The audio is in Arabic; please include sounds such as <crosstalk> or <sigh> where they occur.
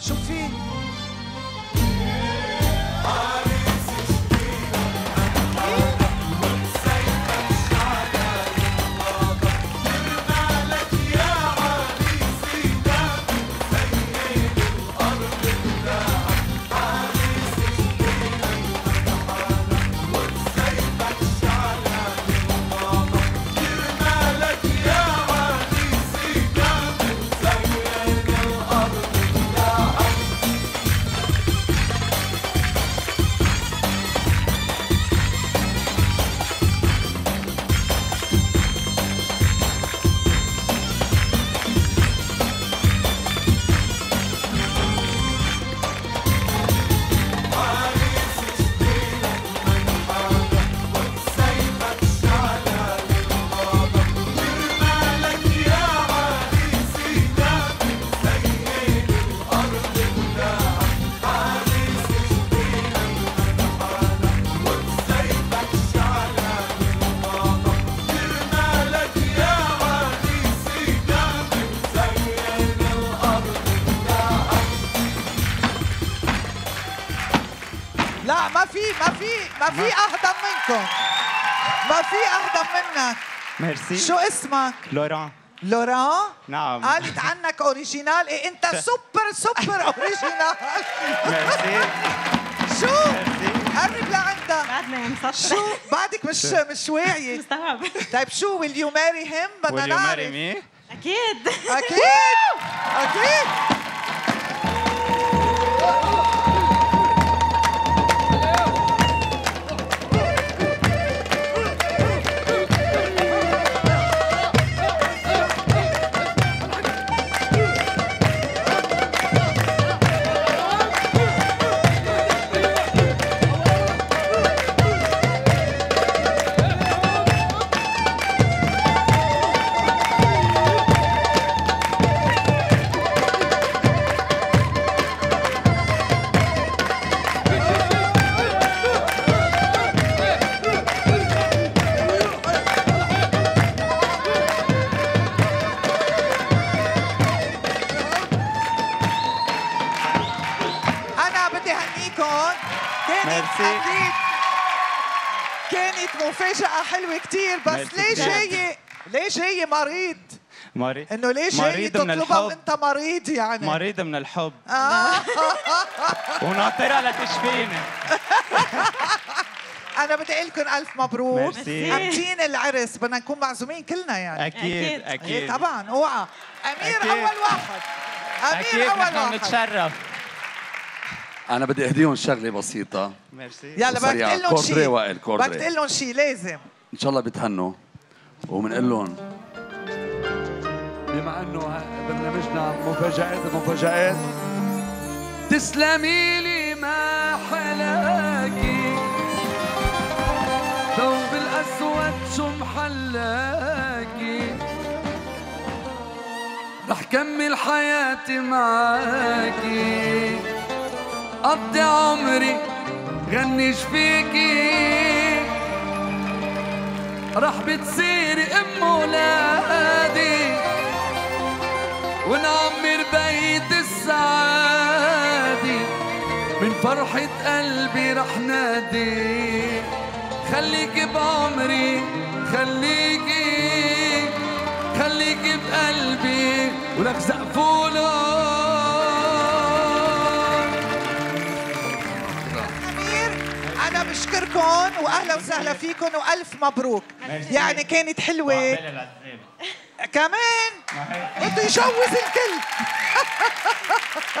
شو في لا ما في ما في ما في اهضم منكم. ما في اهضم منك ميرسي. شو اسمك؟ لوران. لوران؟ نعم. قالت عنك original إيه أنت super super original merci. شو؟ ميرسي. قرب لعندها. بعدنا شو؟ بعدك مش مش واعية مستوعب. طيب شو will you marry him? بدنا Will you marry نعرف. me? أكيد. أكيد! <laughs> هنيكم كانت. أكيد كانت مفاجأة حلوة كتير بس ليش كتير. هي ليش هي مريض؟ مريض إنه ليش مريض من تطلبها الحب وأنت مريض يعني؟ مريض من الحب آه. <laughs> وناطرة لتشفيني <laughs> أنا بدي أقول لكم ألف مبروك ميرسي. امتين العرس بدنا نكون معزومين كلنا يعني أكيد أكيد. إيه أكيد طبعا أوعى أمير أكيد. أول واحد أمير أكيد أول نحن واحد بنتشرف أنا بدي أهديهم شغلة بسيطة ميرسي. يلا بدك. تقول لهم شيء وائل، كوردري. بدك تقول لهم شيء لازم. إن شاء الله بتهنوا. وبنقول لهم بما إنه برنامجنا مفاجآت مفاجآت. تسلمي لي ما حلاكي ثوب الأسود شو محلاكي رح كمل حياتي معاكي قضي عمري غنيش فيكي. رح بتصيري أم ولادي ونعمر بيت السعادة. من فرحة قلبي رح نادي. خليكي بعمري خليكي خليكي بقلبي. ولك زقفولون بشكركم واهلا وسهلا فيكم وألف مبروك. يعني كانت حلوة. كمان؟ بده يجوز الكل. <laughs>